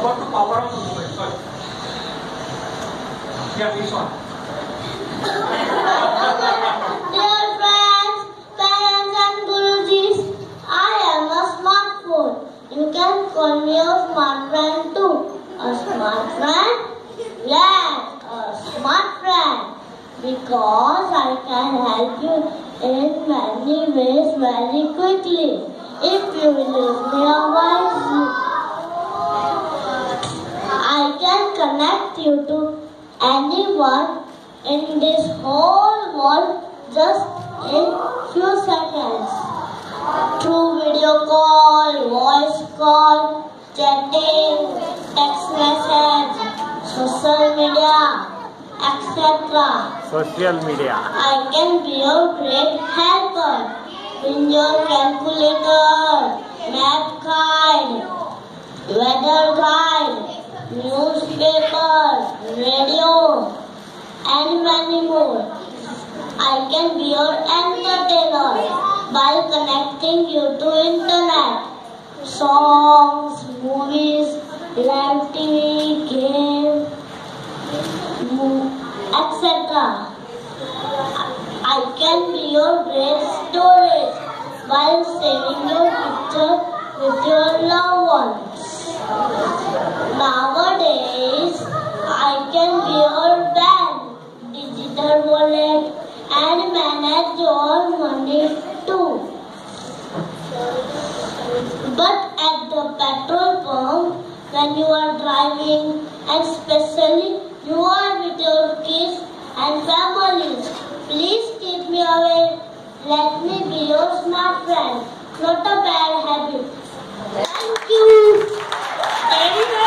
to power of movement. Sorry. Yeah, this one. Dear friends, parents and Gurujis, I am a smartphone. You can call me smart friend too. A smart friend? Yes, a smart friend. Because I can help you in many ways very quickly. If you will me a wise connect you to anyone in this whole world just in few seconds. Through video call, voice call, chatting, text message, social media, etc. social media. I can be your great helper in your calculator, map guide, weather guide, newspapers, radio, and many more. I can be your entertainer by connecting you to internet, songs, movies, live TV, games, etc. I can be your great storage while saving your digital wallet, and manage your money too. But at the petrol pump, when you are driving, and especially you are with your kids and families, please keep me away. Let me be your smart friend, not a bad habit. Thank you.